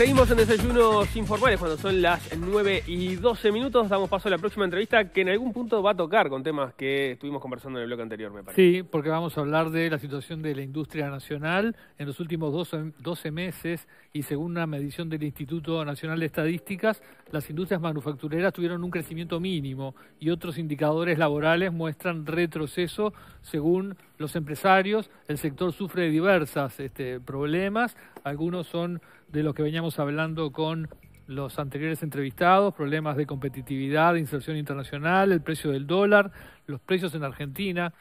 Seguimos en Desayunos Informales cuando son las 9 y 12 minutos. Damos paso a la próxima entrevista que en algún punto va a tocar con temas que estuvimos conversando en el bloque anterior, me parece. Sí, porque vamos a hablar de la situación de la industria nacional en los últimos 12, 12 meses y según una medición del Instituto Nacional de Estadísticas, las industrias manufactureras tuvieron un crecimiento mínimo y otros indicadores laborales muestran retroceso según los empresarios. El sector sufre diversas este, problemas, algunos son de lo que veníamos hablando con los anteriores entrevistados, problemas de competitividad, de inserción internacional, el precio del dólar, los precios en Argentina.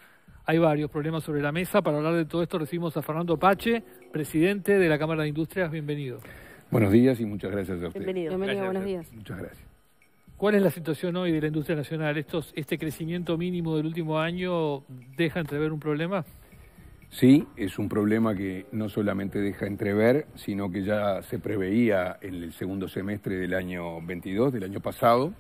Hay varios problemas sobre la mesa. Para hablar de todo esto recibimos a Fernando Pache, presidente de la Cámara de Industrias. Bienvenido. Buenos días y muchas gracias a usted. Bienvenido. Bienvenido, buenos días. Muchas gracias. ¿Cuál es la situación hoy de la industria nacional? ¿Estos, ¿Este crecimiento mínimo del último año deja entrever un problema? Sí, es un problema que no solamente deja entrever, sino que ya se preveía en el segundo semestre del año 22, del año pasado,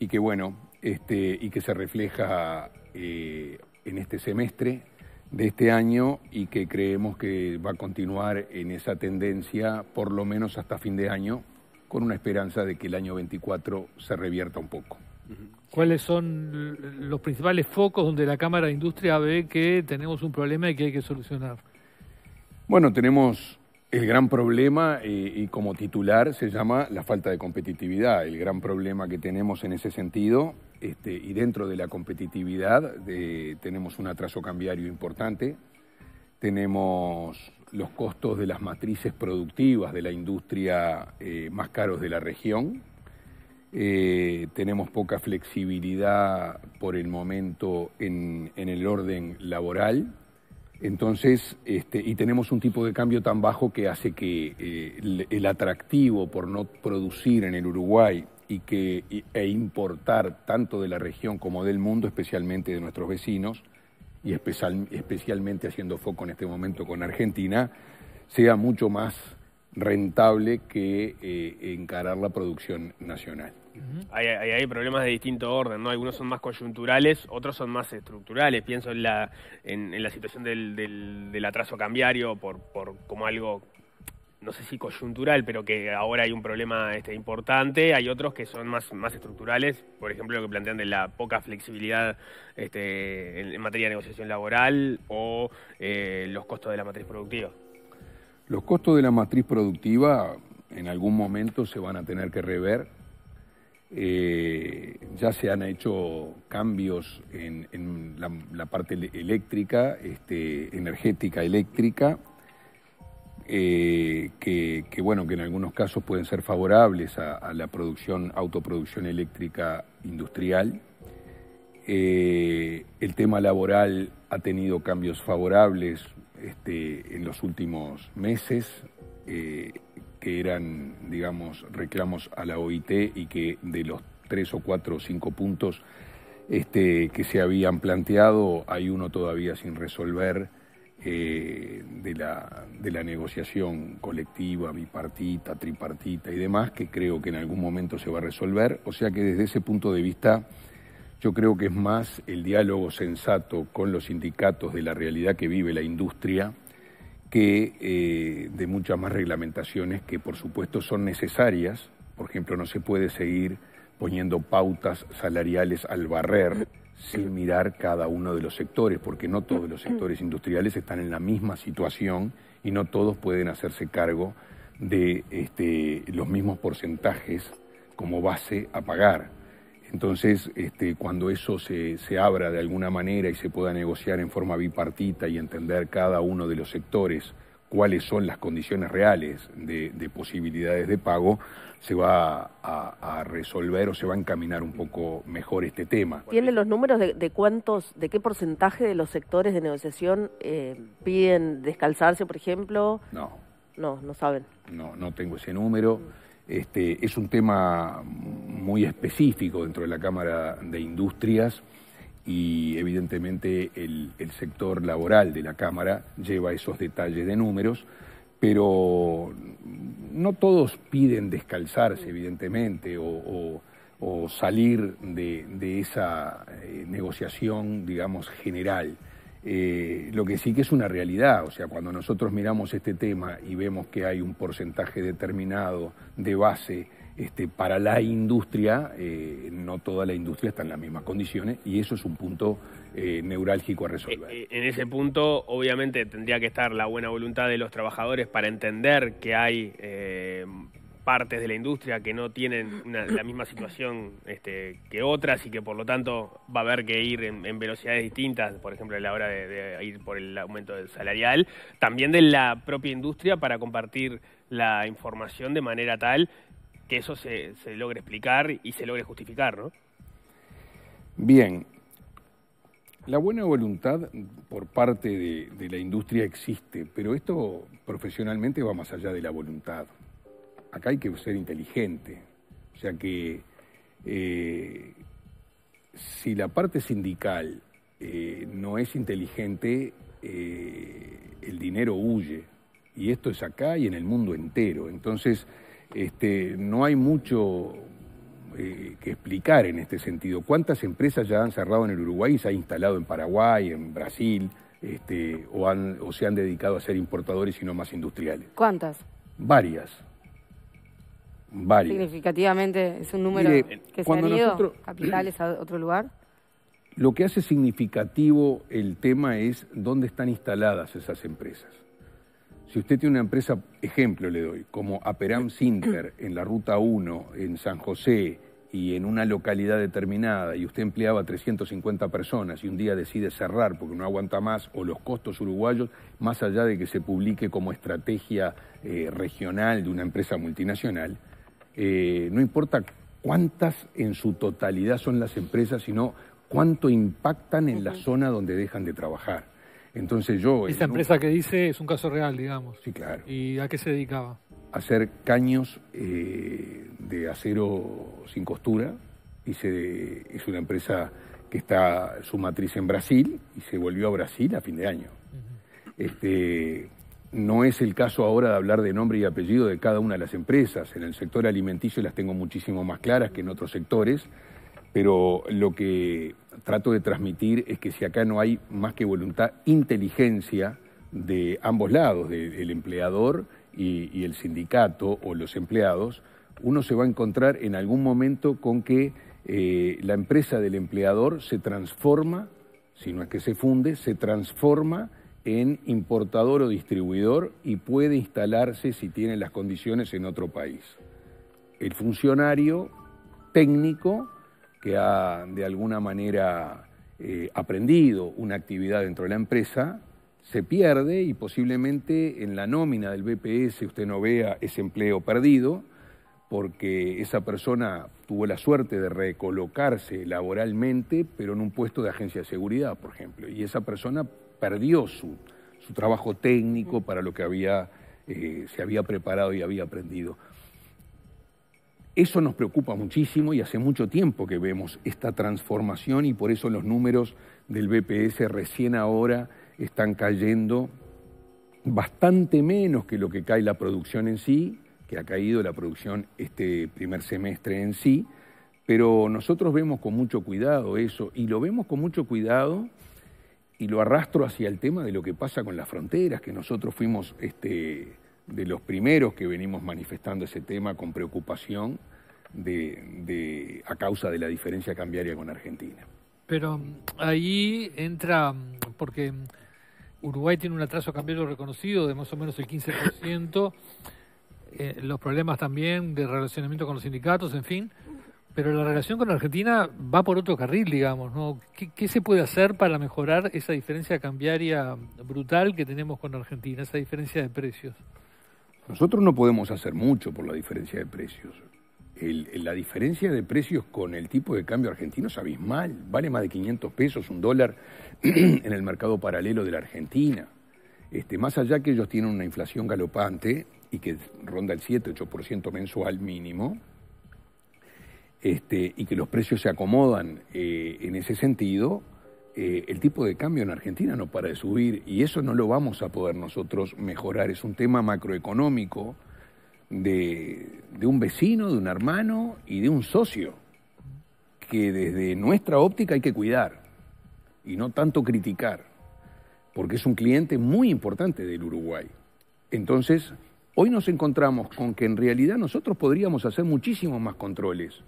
y que bueno, este, y que se refleja eh, en este semestre de este año y que creemos que va a continuar en esa tendencia por lo menos hasta fin de año, con una esperanza de que el año 24 se revierta un poco. ¿Cuáles son los principales focos donde la Cámara de Industria ve que tenemos un problema y que hay que solucionar? Bueno, tenemos el gran problema eh, y como titular se llama la falta de competitividad. El gran problema que tenemos en ese sentido este, y dentro de la competitividad de, tenemos un atraso cambiario importante, tenemos los costos de las matrices productivas de la industria eh, más caros de la región, eh, tenemos poca flexibilidad por el momento en, el orden laboral. Entonces, este, y tenemos un tipo de cambio tan bajo que hace que eh, el, atractivo por no producir en el Uruguay y que, e importar tanto de la región como del mundo, especialmente de nuestros vecinos, y especial, especialmente haciendo foco en este momento con Argentina, sea mucho más rentable que eh, encarar la producción nacional. Hay, hay, hay, problemas de distinto orden, ¿no? Algunos son más coyunturales, otros son más estructurales. Pienso en la, en, en la situación del, del, del, atraso cambiario por, por como algo, no sé si coyuntural, pero que ahora hay un problema este, importante. Hay otros que son más, más estructurales, por ejemplo, lo que plantean de la poca flexibilidad este, en, en materia de negociación laboral o eh, los costos de la matriz productiva. Los costos de la matriz productiva en algún momento se van a tener que rever eh, ya se han hecho cambios en, la, parte eléctrica, este, energética eléctrica, eh, que, bueno, que en algunos casos pueden ser favorables a, a la producción, autoproducción eléctrica industrial. Eh, el tema laboral ha tenido cambios favorables este, en los últimos meses. Que eran, digamos, reclamos a la OIT y que de los tres o cuatro o cinco puntos este, que se habían planteado, hay uno todavía sin resolver eh, de, la, de la negociación colectiva, bipartita, tripartita y demás, que creo que en algún momento se va a resolver. O sea que desde ese punto de vista yo creo que es más el diálogo sensato con los sindicatos de la realidad que vive la industria que eh, de muchas más reglamentaciones que por supuesto son necesarias. Por ejemplo, no se puede seguir poniendo pautas salariales al barrer sin mirar cada uno de los sectores, porque no todos los sectores industriales están en la misma situación y no todos pueden hacerse cargo de este, los mismos porcentajes como base a pagar. Entonces, este, cuando eso se, se, abra de alguna manera y se pueda negociar en forma bipartita y entender cada uno de los sectores cuáles son las condiciones reales de, de posibilidades de pago, se va a, a, resolver o se va a encaminar un poco mejor este tema. ¿Tiene los números de, de cuántos, de qué porcentaje de los sectores de negociación eh, piden descalzarse, por ejemplo? No. No, no saben. No, no tengo ese número. Este, es un tema muy específico dentro de la Cámara de Industrias y evidentemente el, sector laboral de la Cámara lleva esos detalles de números, pero no todos piden descalzarse, evidentemente, o, salir de, de esa eh, negociación, digamos, general. Eh, lo que sí que es una realidad, o sea, cuando nosotros miramos este tema y vemos que hay un porcentaje determinado de base este, para la industria, eh, no toda la industria está en las mismas condiciones y eso es un punto eh, neurálgico a resolver. En ese punto, obviamente, tendría que estar la buena voluntad de los trabajadores para entender que hay partes de la industria que no tienen la misma situación este, que otras y que por lo tanto va a haber que ir en, velocidades distintas, por ejemplo a la hora de, ir por el aumento del salarial, también de la propia industria para compartir la información de manera tal que eso se, logre explicar y se logre justificar, ¿no? Bien, la buena voluntad por parte de la industria existe, pero esto profesionalmente va más allá de la voluntad acá hay que ser inteligente. O sea que eh, si la parte sindical eh, no es inteligente, eh, el dinero huye. Y esto es acá y en el mundo entero. Entonces, este, no hay mucho que explicar en este sentido. ¿Cuántas empresas ya han cerrado en el Uruguay y se han instalado en Paraguay, en Brasil, este, o, han, o se han dedicado a ser importadores y no más industriales? ¿Cuántas? Varias. Significativamente es un número que se han ido capitales a otro lugar. Lo que hace significativo el tema es dónde están instaladas esas empresas. Si usted tiene una empresa, ejemplo le doy, como Aperam Sinter en la Ruta 1, en San José y en una localidad determinada, y usted empleaba 350 personas y un día decide cerrar porque no aguanta más, o los costos uruguayos, más allá de que se publique como estrategia eh, regional de una empresa multinacional, eh, no importa cuántas en su totalidad son las empresas, sino cuánto impactan en la zona donde dejan de trabajar. Entonces yo... Esa empresa que dice es un caso real, digamos. Sí, claro. ¿Y a qué se dedicaba? A hacer caños eh, de acero sin costura. es una empresa que está su matriz en Brasil y se volvió a Brasil a fin de año. este, no es el caso ahora de hablar de nombre y apellido de cada una de las empresas. En el sector alimenticio las tengo muchísimo más claras que en otros sectores, pero lo que trato de transmitir es que si acá no hay más que voluntad, inteligencia de ambos lados, del empleador y, el sindicato o los empleados, uno se va a encontrar en algún momento con que eh, la empresa del empleador se transforma, si no es que se funde, se transforma en importador o distribuidor y puede instalarse si tiene las condiciones en otro país. El funcionario técnico que ha de alguna manera eh, aprendido una actividad dentro de la empresa se pierde y posiblemente en la nómina del BPS usted no vea ese empleo perdido porque esa persona tuvo la suerte de recolocarse laboralmente, pero en un puesto de agencia de seguridad, por ejemplo, y esa persona perdió su, su trabajo técnico para lo que había, eh, se había preparado y había aprendido. Eso nos preocupa muchísimo y hace mucho tiempo que vemos esta transformación y por eso los números del BPS recién ahora están cayendo bastante menos que lo que cae la producción en sí, que ha caído la producción este primer semestre en sí, pero nosotros vemos con mucho cuidado eso y lo vemos con mucho cuidado y lo arrastro hacia el tema de lo que pasa con las fronteras, que nosotros fuimos este, de los primeros que venimos manifestando ese tema con preocupación de, a causa de la diferencia cambiaria con Argentina. Pero mm, ahí entra, mm, porque mm, Uruguay tiene un atraso cambiario reconocido de más o menos el 15%, eh, los problemas también de relacionamiento con los sindicatos, en fin, pero la relación con Argentina va por otro carril, digamos, ¿no? ¿Qué, se puede hacer para mejorar esa diferencia cambiaria brutal que tenemos con Argentina, esa diferencia de precios? Nosotros no podemos hacer mucho por la diferencia de precios. la diferencia de precios con el tipo de cambio argentino es abismal. Vale más de 500 pesos un dólar en el mercado paralelo de la Argentina. Este, más allá que ellos tienen una inflación galopante y que ronda el 7-8% mensual mínimo, este, y que los precios se acomodan eh, en ese sentido, eh, el tipo de cambio en Argentina no para de subir y eso no lo vamos a poder nosotros mejorar. Es un tema macroeconómico de, de un vecino, de un hermano y de un socio que desde nuestra óptica hay que cuidar y no tanto criticar. porque es un cliente muy importante del Uruguay. Entonces, hoy nos encontramos con que en realidad nosotros podríamos hacer muchísimos más controles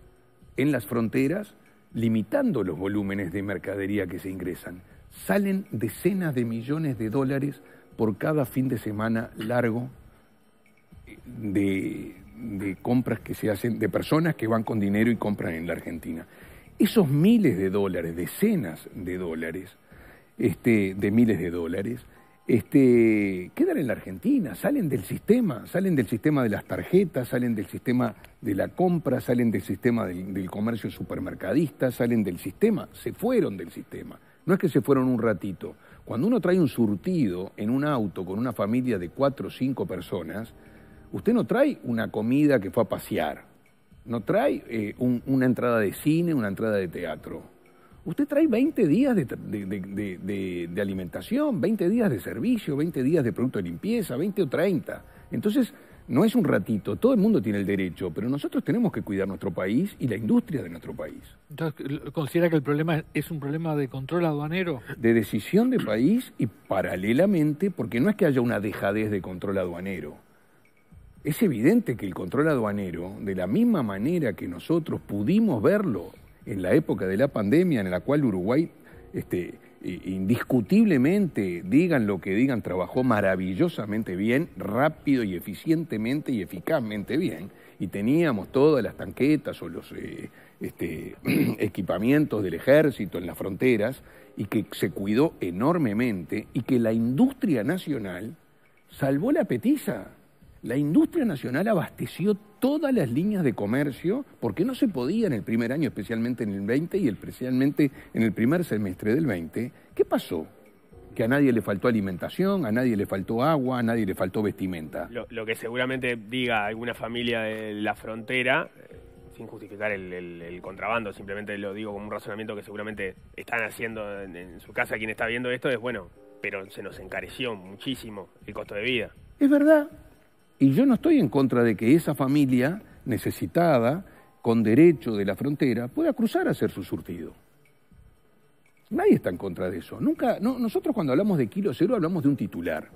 en las fronteras, limitando los volúmenes de mercadería que se ingresan. Salen decenas de millones de dólares por cada fin de semana largo de, compras que se hacen, de personas que van con dinero y compran en la Argentina. Esos miles de dólares, decenas de dólares, este, de miles de dólares, este, quedan en la Argentina, salen del sistema, salen del sistema de las tarjetas, salen del sistema de la compra, salen del sistema del, comercio supermercadista, salen del sistema, se fueron del sistema. No es que se fueron un ratito. Cuando uno trae un surtido en un auto con una familia de cuatro o cinco personas, usted no trae una comida que fue a pasear, no trae eh, una entrada de cine, una entrada de teatro Usted trae 20 días de, alimentación, 20 días de servicio, 20 días de producto de limpieza, 20 o 30. Entonces, no es un ratito, todo el mundo tiene el derecho, pero nosotros tenemos que cuidar nuestro país y la industria de nuestro país. Entonces, ¿considera que el problema es un problema de control aduanero? De decisión de país y paralelamente, porque no es que haya una dejadez de control aduanero. Es evidente que el control aduanero, de la misma manera que nosotros pudimos verlo en la época de la pandemia en la cual Uruguay este, indiscutiblemente, digan lo que digan, trabajó maravillosamente bien, rápido y eficientemente y eficazmente bien, y teníamos todas las tanquetas o los eh, este, equipamientos del ejército en las fronteras, y que se cuidó enormemente, y que la industria nacional salvó la petiza. La industria nacional abasteció todas las líneas de comercio porque no se podía en el primer año, especialmente en el 20 y especialmente en el primer semestre del 20. ¿Qué pasó? que a nadie le faltó alimentación, a nadie le faltó agua, a nadie le faltó vestimenta. Lo, que seguramente diga alguna familia de la frontera, eh, sin justificar el, contrabando, simplemente lo digo como un razonamiento que seguramente están haciendo en, su casa quien está viendo esto, es bueno, pero se nos encareció muchísimo el costo de vida. Es verdad, y yo no estoy en contra de que esa familia necesitada, con derecho de la frontera, pueda cruzar a hacer su surtido. Nadie está en contra de eso. Nunca, nosotros cuando hablamos de kilo cero hablamos de un titular.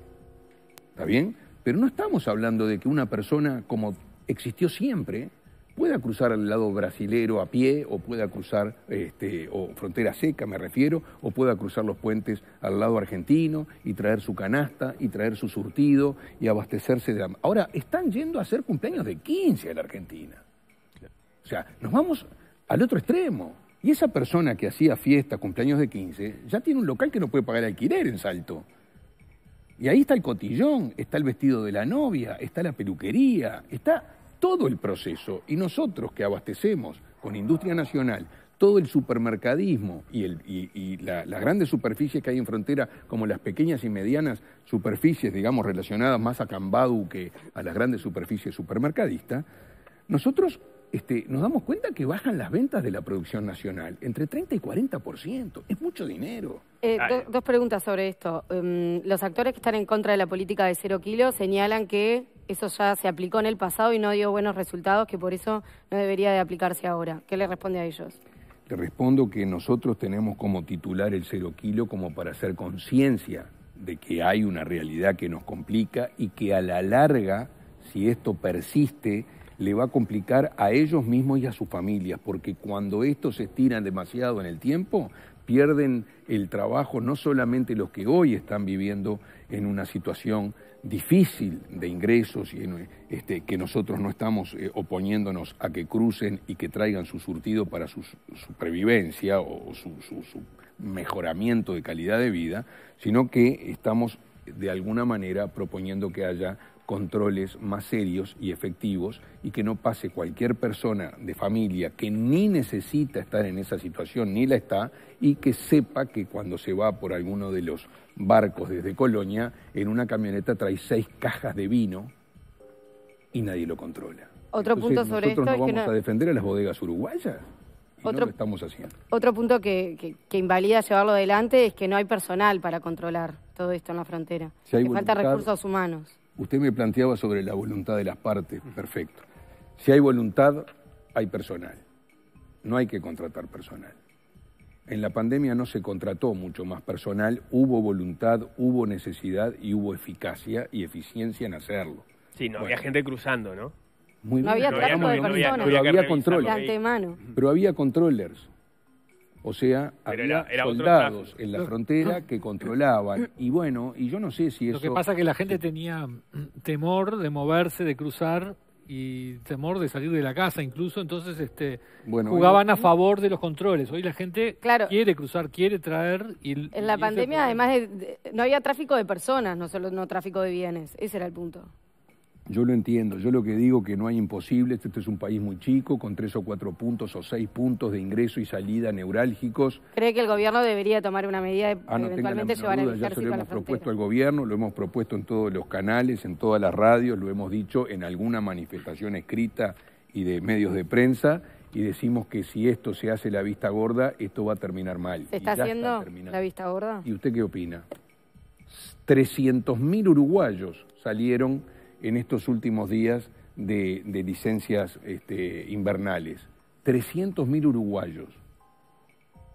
¿Está bien? Pero no estamos hablando de que una persona, como existió siempre, pueda cruzar al lado brasilero a pie o pueda cruzar, este, o frontera seca me refiero, o pueda cruzar los puentes al lado argentino y traer su canasta y traer su surtido y abastecerse de... Ahora, están yendo a hacer cumpleaños de 15 en la Argentina. O sea, nos vamos al otro extremo. Y esa persona que hacía fiesta, cumpleaños de 15, ya tiene un local que no puede pagar alquiler en Salto. Y ahí está el cotillón, está el vestido de la novia, está la peluquería, está todo el proceso y nosotros que abastecemos con industria nacional todo el supermercadismo y, el, y, las grandes superficies que hay en frontera, como las pequeñas y medianas superficies, digamos, relacionadas más a Cambadu que a las grandes superficies supermercadistas, nosotros este, nos damos cuenta que bajan las ventas de la producción nacional entre 30 y 40%. Es mucho dinero. Eh, dos preguntas sobre esto. Em, los actores que están en contra de la política de cero kilos señalan que eso ya se aplicó en el pasado y no dio buenos resultados, que por eso no debería de aplicarse ahora. ¿Qué le responde a ellos? Le respondo que nosotros tenemos como titular el cero kilo como para hacer conciencia de que hay una realidad que nos complica y que a la larga, si esto persiste, le va a complicar a ellos mismos y a sus familias, porque cuando esto se estira demasiado en el tiempo, pierden el trabajo no solamente los que hoy están viviendo en una situación difícil de ingresos y este, que nosotros no estamos eh, oponiéndonos a que crucen y que traigan su surtido para su supervivencia o su, su mejoramiento de calidad de vida, sino que estamos de alguna manera proponiendo que haya controles más serios y efectivos y que no pase cualquier persona de familia que ni necesita estar en esa situación ni la está y que sepa que cuando se va por alguno de los barcos desde Colonia, en una camioneta trae seis cajas de vino y nadie lo controla. Otro punto sobre nosotros esto no vamos a defender a las bodegas uruguayas. Y otro, no lo estamos haciendo. Otro punto que, que, invalida llevarlo adelante es que no hay personal para controlar todo esto en la frontera. falta recursos humanos. Usted me planteaba sobre la voluntad de las partes, perfecto. Si hay voluntad, hay personal. No hay que contratar personal. En la pandemia no se contrató mucho más personal, hubo voluntad, hubo necesidad y hubo eficacia y eficiencia en hacerlo. Sí, no Bueno. había gente cruzando, ¿no? Muy No había No había- no de había- no había- Pero había control. Pero había controllers. O sea, Pero había era- era soldados en la frontera que controlaban. Y bueno, y yo no sé si eso... Lo que pasa es que la gente tenía mm, temor de moverse, de cruzar y temor de salir de la casa incluso, entonces este Bueno, jugaban a favor de los controles. Hoy la gente Claro. quiere cruzar, quiere traer y En la pandemia, además, de, de- no había tráfico de personas, no solo no tráfico de bienes. Ese era el punto. Yo lo entiendo, yo lo que digo que no hay imposibles, este es un país muy chico, con tres o cuatro puntos o seis puntos de ingreso y salida neurálgicos. ¿Cree que el gobierno debería tomar una medida de Ah, no eventualmente llevar el duda, ya se ejército lo hemos propuesto al gobierno, lo hemos propuesto en todos los canales, en todas las radios, lo hemos dicho en alguna manifestación escrita y de medios de prensa, y decimos que si esto se hace la vista gorda, esto va a terminar mal. ¿Se está haciendo la vista gorda? ¿Y usted qué opina? 300.000 uruguayos salieron en estos últimos días de, de licencias este, invernales. 300.000 uruguayos.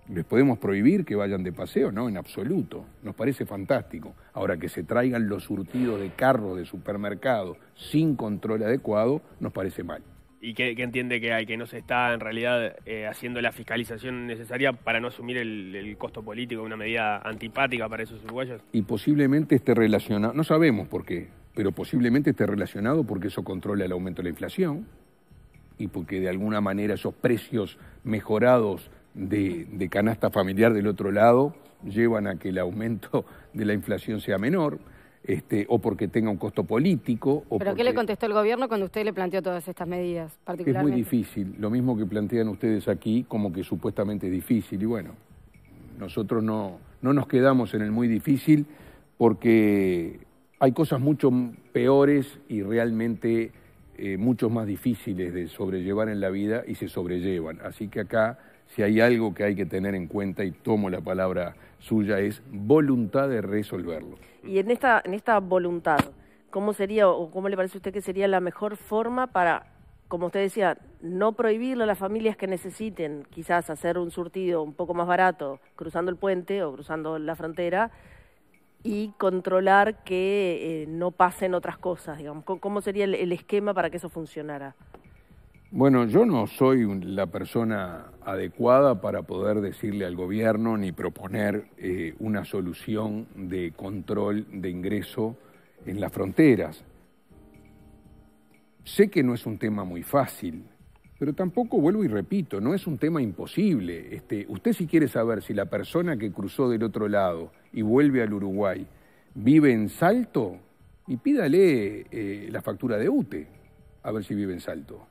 ¿Les podemos prohibir que vayan de paseo? No, en absoluto. Nos parece fantástico. Ahora que se traigan los surtidos de carros de supermercado sin control adecuado, nos parece mal. ¿Y qué, entiende que hay? Que no se está en realidad eh, haciendo la fiscalización necesaria para no asumir el, el costo político de una medida antipática para esos uruguayos. y posiblemente esté relacionado, no sabemos por qué, pero posiblemente esté relacionado porque eso controla el aumento de la inflación y porque de alguna manera esos precios mejorados de, de canasta familiar del otro lado llevan a que el aumento de la inflación sea menor, este, o porque tenga un costo político. O ¿Pero porque... qué le contestó el gobierno cuando usted le planteó todas estas medidas, Es particularmente? muy difícil, lo mismo que plantean ustedes aquí, como que supuestamente es difícil. Y bueno, nosotros no, no nos quedamos en el muy difícil porque hay cosas mucho peores y realmente eh, mucho más difíciles de sobrellevar en la vida y se sobrellevan. Así que acá, si hay algo que hay que tener en cuenta, y tomo la palabra suya, es voluntad de resolverlo. Y en esta, en esta voluntad, ¿cómo sería o cómo le parece a usted que sería la mejor forma para, como usted decía, no prohibirle a las familias que necesiten quizás hacer un surtido un poco más barato cruzando el puente o cruzando la frontera y controlar que eh, no pasen otras cosas, digamos? ¿Cómo- ¿Cómo sería el, esquema para que eso funcionara? Bueno, yo no soy la persona adecuada para poder decirle al gobierno ni proponer eh, una solución de control de ingreso en las fronteras. Sé que no es un tema muy fácil, pero tampoco vuelvo y repito, no es un tema imposible. Este, usted si quiere saber si la persona que cruzó del otro lado y vuelve al Uruguay vive en Salto, y pídale eh, la factura de UTE, a ver si vive en Salto.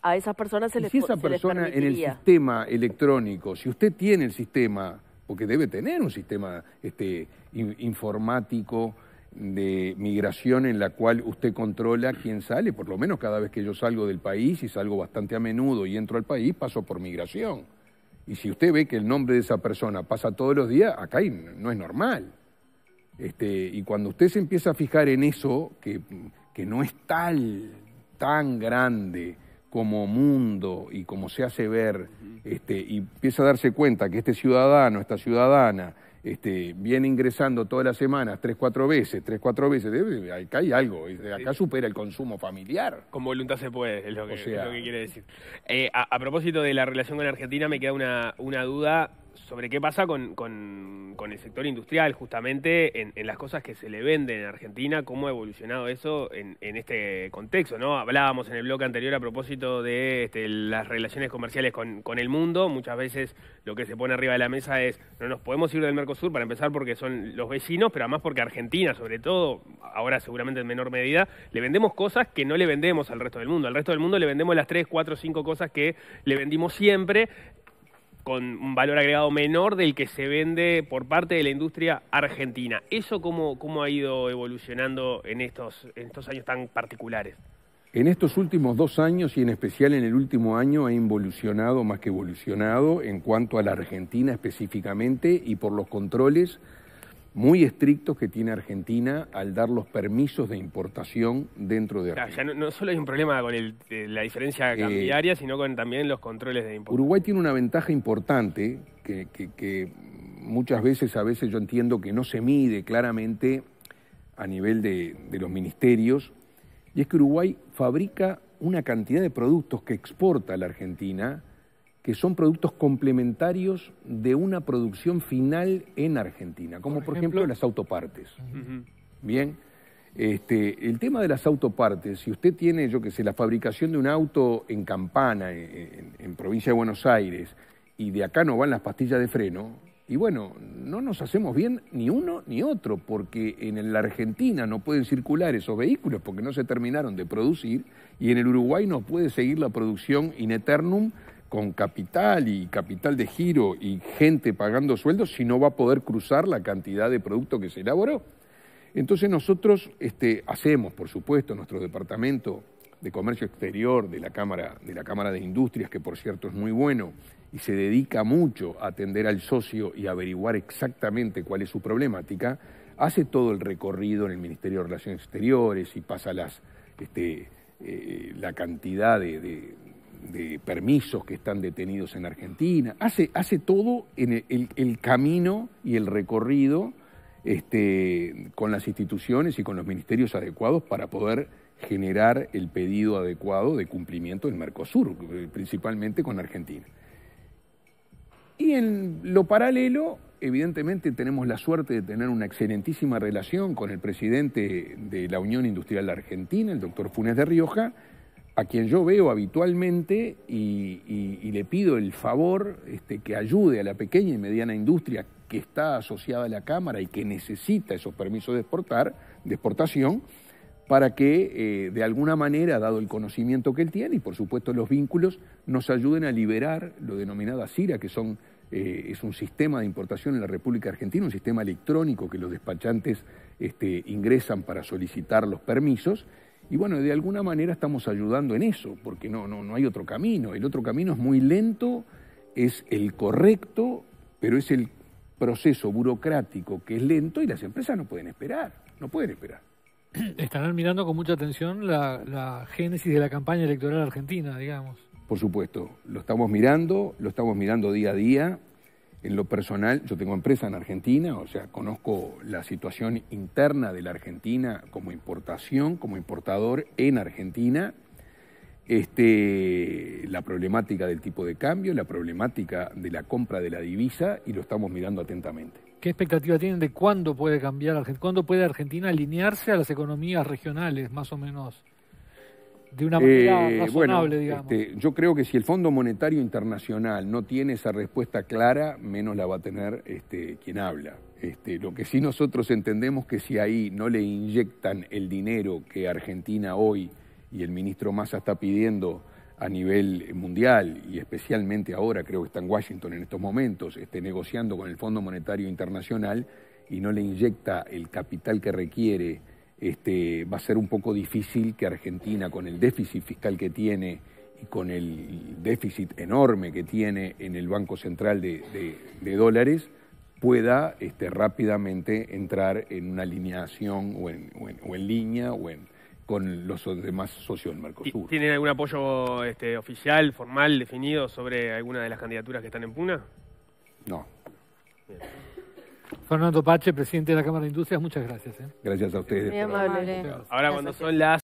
A esas personas se les, si esa persona en el sistema electrónico, si usted tiene el sistema, porque debe tener un sistema este, in- informático de migración en la cual usted controla quién sale, por lo menos cada vez que yo salgo del país y salgo bastante a menudo y entro al país, paso por migración. Y si usted ve que el nombre de esa persona pasa todos los días, acá no es normal. Este, y cuando usted se empieza a fijar en eso, que, que no es tal, tan grande como mundo y como se hace ver, este, y empieza a darse cuenta que este ciudadano, esta ciudadana, este, viene ingresando todas las semanas, tres, cuatro veces, tres, cuatro veces, acá hay algo, acá supera el consumo familiar. Con voluntad se puede, es lo que, O sea- es lo que quiere decir. Eh, a, a propósito de la relación con Argentina, me queda una, una duda sobre qué pasa con, con- el sector industrial, justamente en, las cosas que se le venden en Argentina, cómo ha evolucionado eso en, en este contexto. ¿no? Hablábamos en el bloque anterior a propósito de este, las relaciones comerciales con, con el mundo. Muchas veces lo que se pone arriba de la mesa es no nos podemos ir del Mercosur para empezar porque son los vecinos, pero además porque Argentina, sobre todo, ahora seguramente en menor medida, le vendemos cosas que no le vendemos al resto del mundo. Al resto del mundo le vendemos las 3, 4, 5 cosas que le vendimos siempre con un valor agregado menor del que se vende por parte de la industria argentina. ¿Eso cómo, cómo ha ido evolucionando en estos, en estos años tan particulares? En estos últimos dos años y en especial en el último año ha involucionado más que evolucionado en cuanto a la Argentina específicamente y por los controles muy estrictos que tiene Argentina al dar los permisos de importación dentro de Claro, Argentina. ya no, no solo hay un problema con el- eh, la diferencia cambiaria, sino con también los controles de impuestos. Uruguay tiene una ventaja importante que, que- que muchas veces, a veces yo entiendo que no se mide claramente a nivel de, de los ministerios, y es que Uruguay fabrica una cantidad de productos que exporta a la Argentina, que son productos complementarios de una producción final en Argentina, como por, Por ejemplo, las autopartes. Bien. Este, el tema de las autopartes, si usted tiene, yo que sé, la fabricación de un auto en Campana, en, en- en provincia de Buenos Aires, y de acá no van las pastillas de freno, y bueno, no nos hacemos bien ni uno ni otro, porque en la Argentina no pueden circular esos vehículos porque no se terminaron de producir, y en el Uruguay no puede seguir la producción in eternum con capital y capital de giro y gente pagando sueldos si no va a poder cruzar la cantidad de producto que se elaboró. Entonces nosotros este, hacemos, por supuesto, nuestro departamento de comercio exterior de la Cámara de la Cámara de Industrias, que por cierto es muy bueno y se dedica mucho a atender al socio y averiguar exactamente cuál es su problemática, hace todo el recorrido en el Ministerio de Relaciones Exteriores y pasa las este, eh, la cantidad de, de- de permisos que están detenidos en Argentina, hace, hace todo en el, camino y el recorrido este, con las instituciones y con los ministerios adecuados para poder generar el pedido adecuado de cumplimiento del Mercosur, principalmente con Argentina. Y en lo paralelo, evidentemente tenemos la suerte de tener una excelentísima relación con el presidente de la Unión Industrial Argentina, el doctor Funes de Rioja, a quien yo veo habitualmente y, le pido el favor este, que ayude a la pequeña y mediana industria que está asociada a la Cámara y que necesita esos permisos de exportar, de exportación, para que eh, de alguna manera, dado el conocimiento que él tiene y por supuesto los vínculos, nos ayuden a liberar lo denominado CIRA, que son, eh, es un sistema de importación en la República Argentina, un sistema electrónico que los despachantes este, ingresan para solicitar los permisos. Y bueno, de alguna manera estamos ayudando en eso, porque no, no, no hay otro camino. El otro camino es muy lento, es el correcto, pero es el proceso burocrático que es lento y las empresas no pueden esperar, no pueden esperar. Estarán mirando con mucha atención la, la génesis de la campaña electoral argentina, digamos. Por supuesto, lo estamos mirando, lo estamos mirando día a día. En lo personal, yo tengo empresa en Argentina, o sea, conozco la situación interna de la Argentina como importación, como importador en Argentina, este, la problemática del tipo de cambio, la problemática de la compra de la divisa y lo estamos mirando atentamente. ¿Qué expectativa tienen de cuándo puede cambiar, Argen- cuándo puede Argentina alinearse a las economías regionales, más o menos, de una manera Eh, razonable, bueno, digamos? este, yo creo que si el Fondo Monetario Internacional no tiene esa respuesta clara, menos la va a tener este, quien habla. Este, lo que sí nosotros entendemos que si ahí no le inyectan el dinero que Argentina hoy y el ministro Massa está pidiendo a nivel mundial y especialmente ahora, creo que está en Washington en estos momentos, este, negociando con el Fondo Monetario Internacional y no le inyecta el capital que requiere este, va a ser un poco difícil que Argentina, con el déficit fiscal que tiene y con el déficit enorme que tiene en el Banco Central de, de- de dólares, pueda este, rápidamente entrar en una alineación o en, o en- o en línea o en, con los demás socios del ¿Y Mercosur. ¿Tienen algún apoyo este, oficial, formal, definido sobre alguna de las candidaturas que están en pugna? No, Fernando Pache, presidente de la Cámara de Industrias, muchas gracias. ¿eh? gracias a ustedes. Muy. Amable. Ahora cuando son las